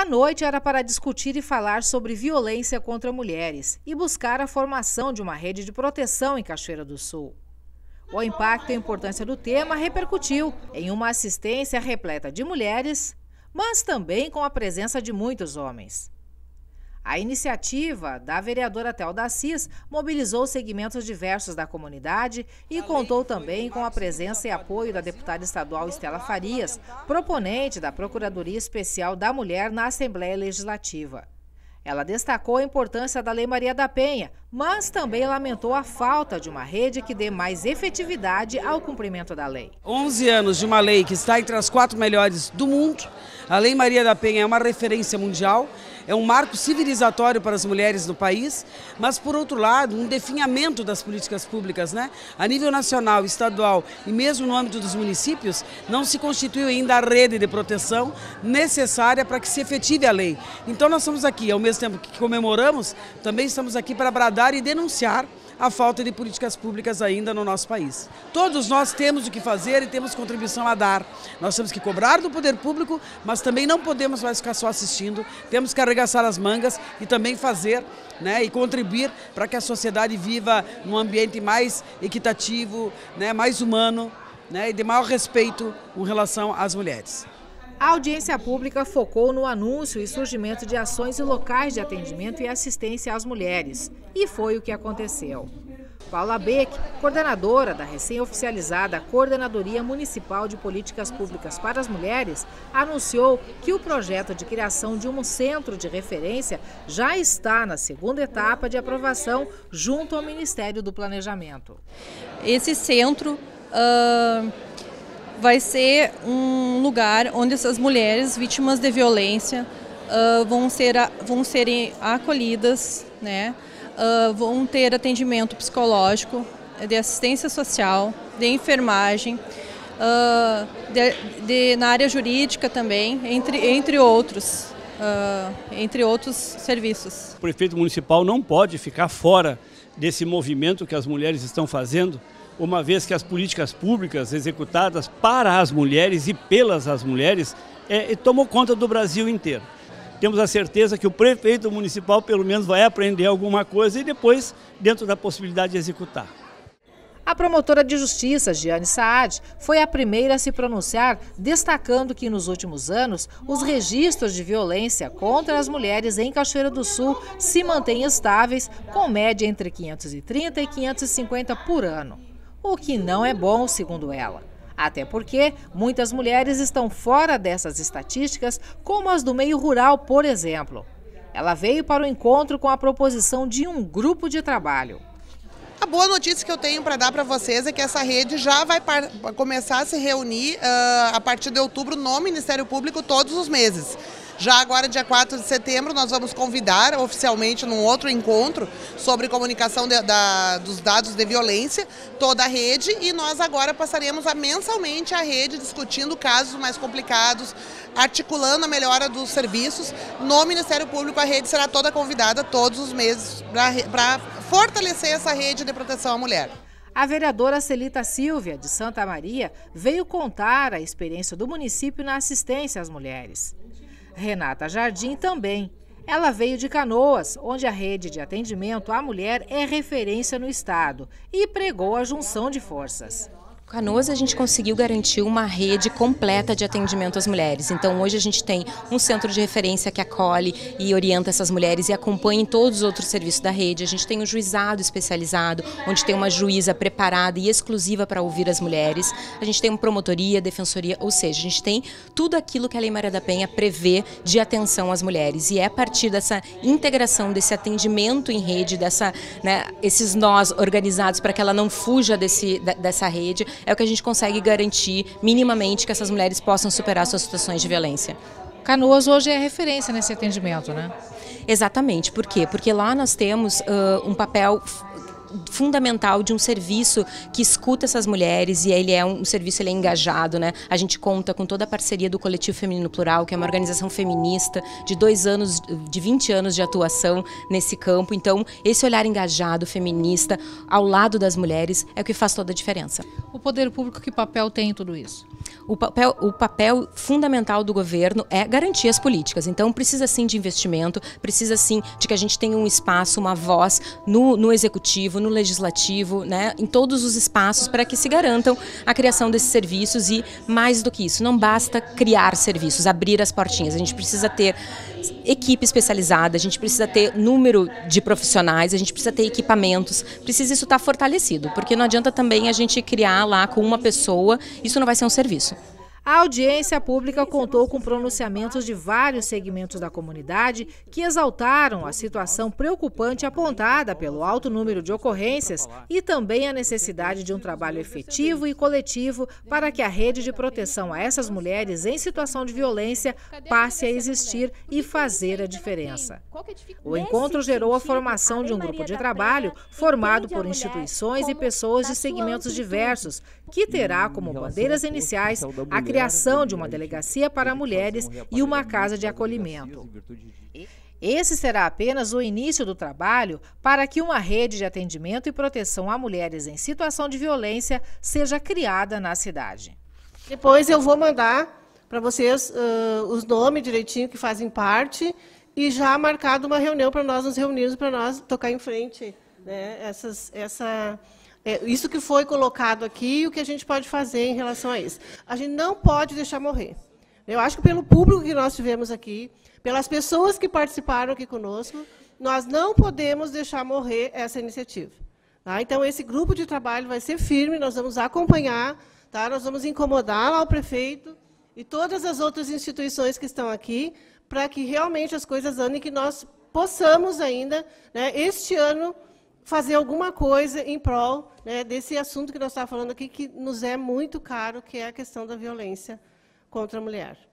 A noite era para discutir e falar sobre violência contra mulheres e buscar a formação de uma rede de proteção em Cachoeira do Sul. O impacto e a importância do tema repercutiu em uma assistência repleta de mulheres, mas também com a presença de muitos homens. A iniciativa da vereadora Thelda Assis mobilizou segmentos diversos da comunidade e contou também com a presença e apoio da deputada estadual Estela Farias, proponente da Procuradoria Especial da Mulher na Assembleia Legislativa. Ela destacou a importância da Lei Maria da Penha, mas também lamentou a falta de uma rede que dê mais efetividade ao cumprimento da lei. 11 anos de uma lei que está entre as quatro melhores do mundo. A Lei Maria da Penha é uma referência mundial é um marco civilizatório para as mulheres no país, mas, por outro lado, um definhamento das políticas públicas, né? A nível nacional, estadual e mesmo no âmbito dos municípios, não se constituiu ainda a rede de proteção necessária para que se efetive a lei. Então, nós estamos aqui, ao mesmo tempo que comemoramos, também estamos aqui para bradar e denunciar a falta de políticas públicas ainda no nosso país. Todos nós temos o que fazer e temos contribuição a dar. Nós temos que cobrar do poder público, mas também não podemos mais ficar só assistindo, temos que arregaçar as mangas e também fazer né, e contribuir para que a sociedade viva num ambiente mais equitativo, né, mais humano né, e de maior respeito com relação às mulheres. A audiência pública focou no anúncio e surgimento de ações e locais de atendimento e assistência às mulheres. E foi o que aconteceu. Paula Beck, coordenadora da recém-oficializada Coordenadoria Municipal de Políticas Públicas para as Mulheres, anunciou que o projeto de criação de um centro de referência já está na segunda etapa de aprovação junto ao Ministério do Planejamento. Esse centro. Uh vai ser um lugar onde essas mulheres vítimas de violência uh, vão, ser, vão serem acolhidas, né? Uh, vão ter atendimento psicológico, de assistência social, de enfermagem, uh, de, de, na área jurídica também, entre, entre outros. entre outros serviços. O prefeito municipal não pode ficar fora desse movimento que as mulheres estão fazendo uma vez que as políticas públicas executadas para as mulheres e pelas as mulheres é, tomou conta do Brasil inteiro. Temos a certeza que o prefeito municipal pelo menos vai aprender alguma coisa e depois, dentro da possibilidade de executar. A promotora de justiça, Giane Saad, foi a primeira a se pronunciar, destacando que nos últimos anos os registros de violência contra as mulheres em Cachoeira do Sul se mantêm estáveis, com média entre 530 e 550 por ano o que não é bom, segundo ela. Até porque muitas mulheres estão fora dessas estatísticas, como as do meio rural, por exemplo. Ela veio para o encontro com a proposição de um grupo de trabalho. A boa notícia que eu tenho para dar para vocês é que essa rede já vai começar a se reunir uh, a partir de outubro no Ministério Público todos os meses. Já agora, dia 4 de setembro, nós vamos convidar oficialmente num outro encontro sobre comunicação de, da, dos dados de violência, toda a rede, e nós agora passaremos a mensalmente a rede discutindo casos mais complicados, articulando a melhora dos serviços. No Ministério Público, a rede será toda convidada todos os meses para fortalecer essa rede de proteção à mulher. A vereadora Celita Silvia, de Santa Maria, veio contar a experiência do município na assistência às mulheres. Renata Jardim também. Ela veio de Canoas, onde a rede de atendimento à mulher é referência no estado, e pregou a junção de forças. Canoas a gente conseguiu garantir uma rede completa de atendimento às mulheres. Então hoje a gente tem um centro de referência que acolhe e orienta essas mulheres e acompanha em todos os outros serviços da rede. A gente tem um juizado especializado, onde tem uma juíza preparada e exclusiva para ouvir as mulheres. A gente tem uma promotoria, defensoria, ou seja, a gente tem tudo aquilo que a Lei Maria da Penha prevê de atenção às mulheres. E é a partir dessa integração, desse atendimento em rede, dessa, né, esses nós organizados para que ela não fuja desse, dessa rede, é o que a gente consegue garantir minimamente que essas mulheres possam superar suas situações de violência. Canoas hoje é referência nesse atendimento, né? Exatamente. Por quê? Porque lá nós temos uh, um papel fundamental de um serviço que escuta essas mulheres e ele é um, serviço ele é engajado, né? A gente conta com toda a parceria do Coletivo Feminino Plural, que é uma organização feminista de dois anos, de 20 anos de atuação nesse campo. Então, esse olhar engajado, feminista, ao lado das mulheres, é o que faz toda a diferença. O poder público, que papel tem em tudo isso? O papel, o papel fundamental do governo é garantir as políticas. Então, precisa sim de investimento, precisa sim de que a gente tenha um espaço, uma voz no, no executivo, no legislativo, né, em todos os espaços para que se garantam a criação desses serviços e, mais do que isso, não basta criar serviços, abrir as portinhas. A gente precisa ter equipe especializada, a gente precisa ter número de profissionais, a gente precisa ter equipamentos, precisa isso estar fortalecido, porque não adianta também a gente criar lá com uma pessoa, isso não vai ser um serviço. Yes. A audiência pública contou com pronunciamentos de vários segmentos da comunidade que exaltaram a situação preocupante apontada pelo alto número de ocorrências e também a necessidade de um trabalho efetivo e coletivo para que a rede de proteção a essas mulheres em situação de violência passe a existir e fazer a diferença. O encontro gerou a formação de um grupo de trabalho formado por instituições e pessoas de segmentos diversos, que terá como bandeiras iniciais a criação de uma delegacia para mulheres e uma casa de acolhimento. Esse será apenas o início do trabalho para que uma rede de atendimento e proteção a mulheres em situação de violência seja criada na cidade. Depois eu vou mandar para vocês uh, os nomes direitinho que fazem parte e já marcado uma reunião para nós nos reunirmos, para nós tocar em frente né, essas, essa é, isso que foi colocado aqui e o que a gente pode fazer em relação a isso. A gente não pode deixar morrer. Eu acho que pelo público que nós tivemos aqui, pelas pessoas que participaram aqui conosco, nós não podemos deixar morrer essa iniciativa. Tá? Então, esse grupo de trabalho vai ser firme, nós vamos acompanhar, tá? nós vamos incomodar lá o prefeito e todas as outras instituições que estão aqui, para que realmente as coisas andem e que nós possamos ainda, né, este ano, fazer alguma coisa em prol né, desse assunto que nós estamos falando aqui, que nos é muito caro, que é a questão da violência contra a mulher.